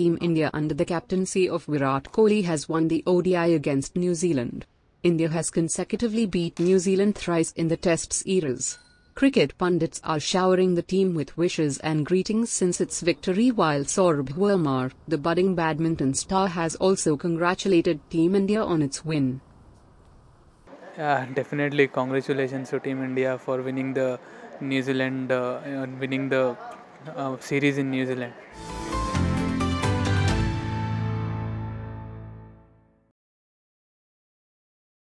Team India under the captaincy of Virat Kohli has won the ODI against New Zealand. India has consecutively beat New Zealand thrice in the Test series. Cricket pundits are showering the team with wishes and greetings since its victory while Saurabh Verma, the budding badminton star has also congratulated Team India on its win. Yeah, definitely congratulations to Team India for winning the New Zealand, uh, winning the uh, series in New Zealand.